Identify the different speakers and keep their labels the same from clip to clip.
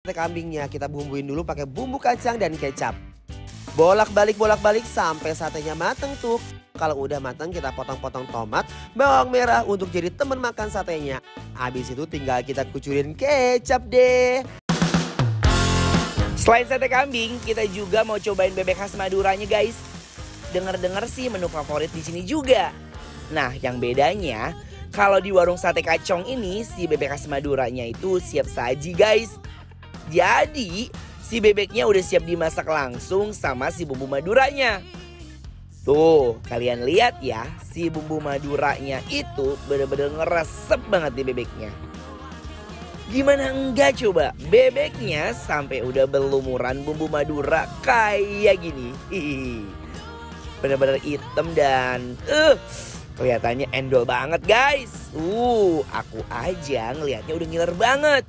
Speaker 1: sate kambingnya kita bumbuin dulu pakai bumbu kacang dan kecap. Bolak-balik bolak-balik sampai satenya mateng tuh. Kalau udah mateng kita potong-potong tomat, bawang merah untuk jadi teman makan satenya. Habis itu tinggal kita kucurin kecap deh.
Speaker 2: Selain sate kambing, kita juga mau cobain bebek khas Maduranya guys. Dengar-dengar sih menu favorit di sini juga. Nah, yang bedanya kalau di warung sate kacong ini si bebek khas Maduranya itu siap saji guys. Jadi si bebeknya udah siap dimasak langsung sama si bumbu Maduranya. Tuh, kalian lihat ya, si bumbu Maduranya itu bener-bener ngeresep banget di bebeknya. Gimana enggak coba? Bebeknya sampai udah berlumuran bumbu Madura kayak gini. Bener-bener hitam dan uh, kelihatannya endol banget guys. Uh, aku aja ngelihatnya udah ngiler banget.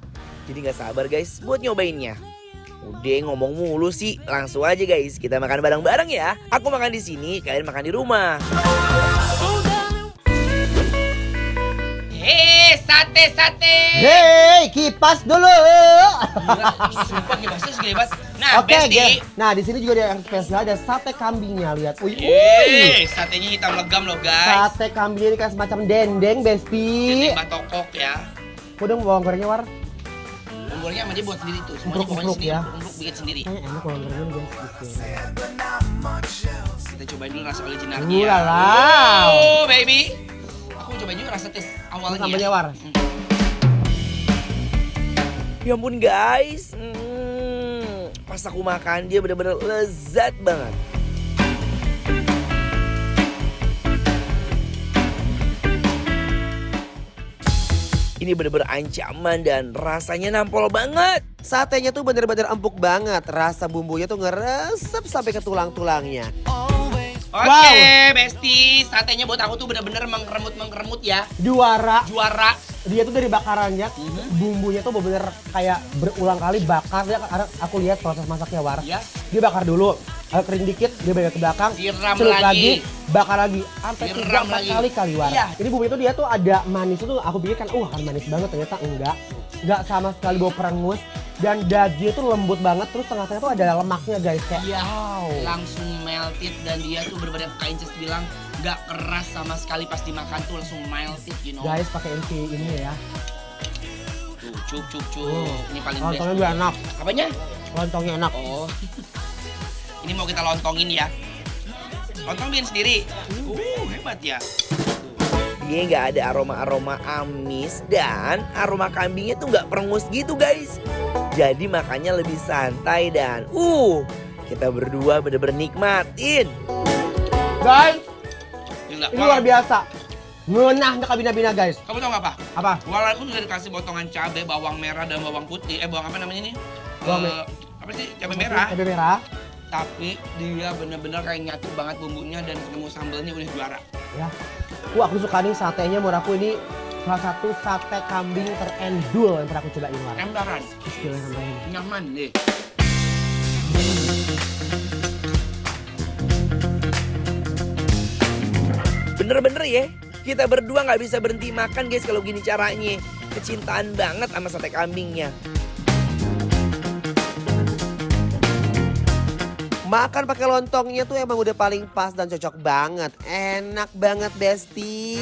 Speaker 2: Jadi nggak sabar guys buat nyobainnya. Udah ngomong mulu sih, langsung aja guys kita makan bareng-bareng ya. Aku makan di sini, kalian makan di rumah.
Speaker 3: Hei, sate sate.
Speaker 1: Hei, kipas dulu.
Speaker 3: Sumpah kibasnya segede banget. Nah,
Speaker 1: Oke,
Speaker 3: Besti.
Speaker 1: Ge. nah di sini juga ada yang spesial ada sate kambingnya lihat. Wih,
Speaker 3: Yeay, satenya hitam legam loh guys.
Speaker 1: Sate kambing ini kan semacam dendeng, Besti.
Speaker 3: Ini batokok ya.
Speaker 1: Mau dong bawang gorengnya war?
Speaker 3: Bumbunya sama dia buat sendiri tuh. Semuanya pokoknya sendiri.
Speaker 1: ya.
Speaker 3: Umpruk bikin sendiri.
Speaker 1: Enak bawang gorengnya nih, guys. Bismillah.
Speaker 3: Kita cobain dulu rasa originalnya. Ya.
Speaker 1: lala.
Speaker 3: Oh, baby. Aku cobain juga rasa tes awalnya.
Speaker 1: Sambalnya war.
Speaker 3: Hmm.
Speaker 2: Ya ampun guys, hmm, pas aku makan dia bener-bener lezat banget. Ini bener-bener ancaman dan rasanya nampol banget.
Speaker 1: Satenya tuh bener-bener empuk banget. Rasa bumbunya tuh ngeresep sampai ke tulang-tulangnya.
Speaker 3: Oke,
Speaker 1: Wow.
Speaker 3: Besti. Satenya buat aku tuh bener-bener mengkeremut-mengkeremut ya.
Speaker 1: Juara.
Speaker 3: Juara.
Speaker 1: Dia tuh dari bakarannya, bumbunya tuh bener-bener kayak berulang kali bakar. Dia, aku lihat proses masaknya war.
Speaker 3: Ya.
Speaker 1: Dia bakar dulu, agak kering dikit, dia balik ke belakang,
Speaker 3: Siram
Speaker 1: celup
Speaker 3: lagi.
Speaker 1: bakar lagi, sampai tiga empat
Speaker 3: lagi.
Speaker 1: kali kali war.
Speaker 3: Iya.
Speaker 1: Ini bumbunya tuh dia tuh ada manis tuh aku pikir kan, uh akan manis banget ternyata enggak, enggak sama sekali bau perengus dan daging tuh lembut banget terus tengah-tengah tuh ada lemaknya guys kayak
Speaker 3: Iya.
Speaker 1: wow.
Speaker 3: Langsung melted dan dia tuh bener-bener kayak Inces bilang nggak keras sama sekali pas dimakan tuh langsung melted, you know.
Speaker 1: Guys pakai NC ini ya,
Speaker 3: Tuh, cup cup cup.
Speaker 1: Oh.
Speaker 3: Ini paling best.
Speaker 1: lontongnya enak,
Speaker 3: Apanya?
Speaker 1: lontongnya enak.
Speaker 3: Oh. Ini mau kita lontongin ya. Lontong bikin sendiri. Uh, hebat ya.
Speaker 2: Dia nggak ada aroma-aroma amis dan aroma kambingnya tuh nggak perengus gitu guys. Jadi makannya lebih santai dan uh kita berdua bener-bener nikmatin.
Speaker 1: Guys,
Speaker 3: Gila.
Speaker 1: ini luar biasa, ngenah ke bina-bina guys.
Speaker 3: Kamu tau gak apa?
Speaker 1: Apa?
Speaker 3: Walaupun udah dikasih potongan cabai, bawang merah dan bawang putih, eh bawang apa namanya ini?
Speaker 1: Bawang
Speaker 3: Eh, apa sih? Cabai merah.
Speaker 1: Cabai merah.
Speaker 3: Tapi dia bener-bener kayak nyatu banget bumbunya dan ketemu sambelnya udah juara.
Speaker 1: Ya. Wah, aku suka nih satenya menurut aku ini salah satu sate kambing terendul yang pernah aku cobain war.
Speaker 3: Embaran,
Speaker 1: Bismillahirrahmanirrahim.
Speaker 3: nyaman deh.
Speaker 2: Bener-bener ya, kita berdua nggak bisa berhenti makan guys kalau gini caranya. Kecintaan banget sama sate kambingnya.
Speaker 1: Makan pakai lontongnya tuh emang udah paling pas dan cocok banget. Enak banget, Besti.